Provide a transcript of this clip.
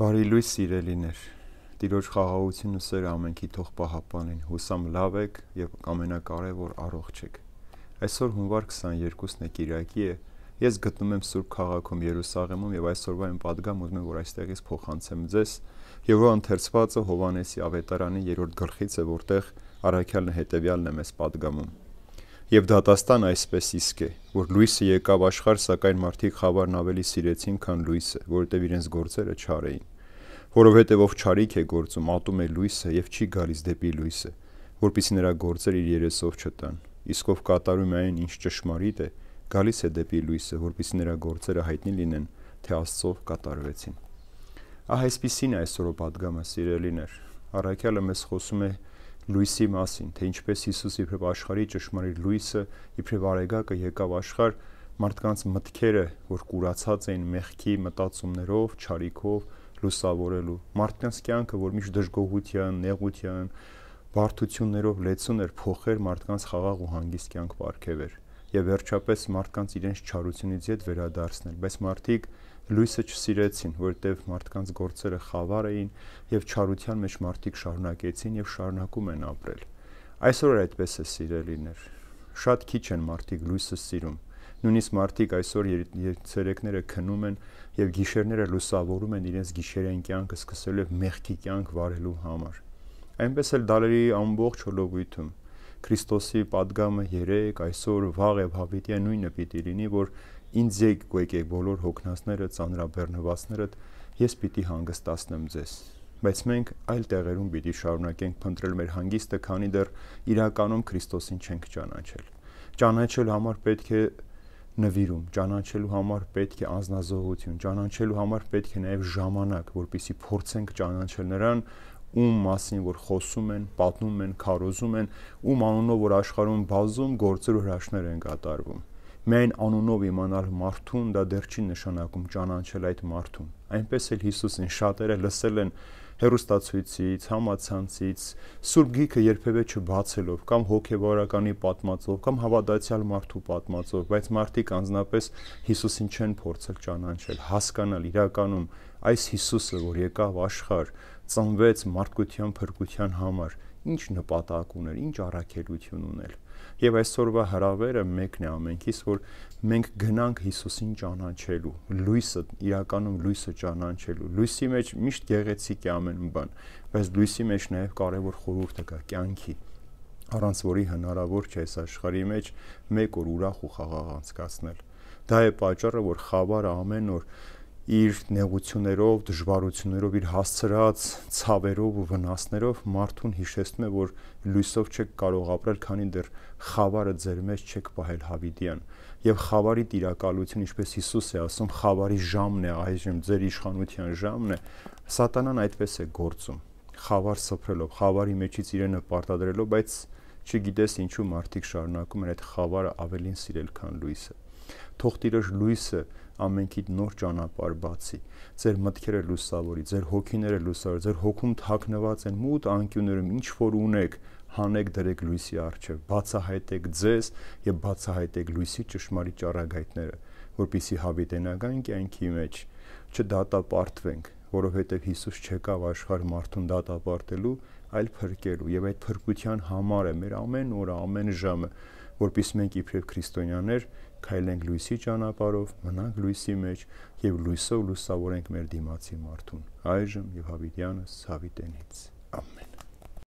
Բարի լույս սիրելիներ։ Տիրոջ խաղաղությունն ու սերը ամենքի թող պահապանին։ Հուսամ լավ եք եւ ամենակարևոր առողջ եք։ Այսօր հունվար 22-ն է Կիրակի է։ Ես գտնում եմ Սուրբ քաղաքում Երուսաղեմում եւ այսօրվա իմ падգամ ուզում եմ որ այստեղից փոխանցեմ ձեզ։ Եվ որ ընթերցվածը Հովանեսի ավետարանի 3-րդ գլխից է, որտեղ առաքյալն հետեւյալն է մեզ падգամում։ Եվ դատաստան այսպես իսկ է, որ լույսը եկավ աշխարհ, սակայն մարդիկ խավարն ավելի սիրեցին, քան լույսը, որովհետև իրենց գործերը չար էին որովհետև ով ճարիք է գործում, ատում է լույսը եւ չի գալիս դեպի լույսը, որpիսի նրա գործերը իր երեսով չտան։ Իսկ ով կատարում է այն, ինչ ճշմարիտ է, գալիս է դեպի լույսը, որpիսի նրա գործերը հայտնի լինեն, թե Աստծով կատարվեցին։ Ահա այսպեսին այսօրը падգամը սիրելիներ։ Առաքյալը մեզ խոսում է լույսի մասին, թե ինչպես Հիսուս իբրև աշխարհի ճշմարիտ լույսը, իբրև արեգակը եկավ աշխարհ, մարդկանց մտքերը, որ կուրացած էին մեղքի մտածումներով, ճարիքով, լուսավորելու մարդկանց կյանքը, որ միշտ դժգոհության, նեղության, բարդություններով լեցուն էր, փոխեր մարդկանց խաղաղ ու հանգիստ կյանք ապարգևեր եւ վերջապես մարդկանց իրենց չարությունից յետ վերադարձնել, բայց մարդիկ լույսը չսիրեցին, որովհետև մարդկանց գործերը խավար էին եւ չարության մեջ մարդիկ շարունակեցին եւ շարունակում են ապրել։ Այսօր այդպես է սիրելիներ։ Շատ քիչ են մարդիկ լույսը սիրում նույնիսկ մարդիկ այսօր ցերեկները քնում են եւ գիշերները լուսավորում են իրենց գիշերային կյանքը սկսելու եւ մեղքի կյանք վարելու համար։ Այնպես էլ դալերի ամբողջ հոլոգույթում Քրիստոսի падգամը 3 այսօր վաղ եւ հավիտիա նույնը պիտի լինի, որ ինձ եք գոյեք բոլոր հոգնածները, ծանրաբեռնվածները, ես պիտի հանգստացնեմ ձեզ բայց մենք այլ տեղերում պիտի շարունակենք փնտրել մեր հանգիստը, քանի դեռ իրականում Քրիստոսին չենք ճանաչել։ Ճանաչել համար պետք է նվիրում, ճանաչելու համար պետք է անznազողություն, ճանաչելու համար պետք է նաև ժամանակ, որpիսի փորձենք ճանաչել նրան, ում մասին որ խոսում են, պատմում են, քարոզում են, ում անունով որ աշխարհում բազում գործեր ու հրաշքներ են կատարվում։ Միայն անունով իմանալ մարդուն դա դեռ չի նշանակում ճանաչել այդ մարդուն։ Այնպես էլ Հիսուսին շատերը լսել են հերոստացույցից, համացանցից, Սուրբ Գիրքը երբևէ չբացելով կամ հոգեվարականի պատմածով կամ հավատացյալ մարդու պատմածով, բայց մարդիկ անznապես Հիսուսին չեն փորձել ճանաչել, հասկանալ իրականում այս Հիսուսը, որ եկավ աշխարհ, ծնվեց մարդկության փրկության համար, ինչ նպատակ ուներ, ինչ առաքելություն ուներ Եվ այսօրվա հրավերը մեկն է ամենքից, որ մենք գնանք Հիսուսին ճանաչելու, լույսը, իրականում լույսը ճանաչելու։ Լույսի մեջ միշտ գեղեցիկ է ամեն բան, բայց լույսի մեջ նաև կարևոր խորհուրդը կա կյանքի առանց որի հնարավոր չէ այս աշխարհի մեջ մեկ օր ուրախ ու խաղաղ անցկացնել։ Դա է պատճառը, որ խավարը ամեն օր իր նեղություններով, դժվարություններով, իր հասցրած ցավերով ու վնասներով մարդուն հիշեցնում է, որ լույսով չեք կարող ապրել, քանի դեռ խավարը ձեր մեջ չեք պահել հավիտյան։ Եվ խավարի տիրակալություն, ինչպես Հիսուս է ասում, խավարի ժամն է այժմ, ձեր իշխանության ժամն է։ Սատանան այդպես է գործում։ Խավար սփռելով, խավարի մեջից իրենը պարտադրելով, բայց չգիտես ինչու մարդիկ շարունակում են այդ խավարը ավելին սիրել, քան լույսը։ Թող Տիրոջ լույսը ամենքի նոր ճանապարհ բացի։ Ձեր մտքերը լուսավորի, ձեր հոգիները լուսավորի, ձեր հոգում թաքնված են մութ անկյուններում ինչ որ ունեք, հանեք դրեք լույսի առջև, բացահայտեք ձեզ եւ բացահայտեք լույսի ճշմարիտ ճառագայթները, որpիսի հավիտենական կյանքի մեջ չդատապարտվենք, որովհետեւ Հիսուս չեկավ աշխարհ մարդուն դատապարտելու, այլ փրկելու եւ այդ փրկության համար է մեր ամեն օրը, ամեն ժամը որpիսի մենք իբրև քրիստոնյաներ քայլենք լույսի ճանապարհով, մնանք լույսի մեջ եւ լույսով լուսավորենք մեր դիմացի մարդուն։ Այժմ եւ հավիտյանս հավիտենից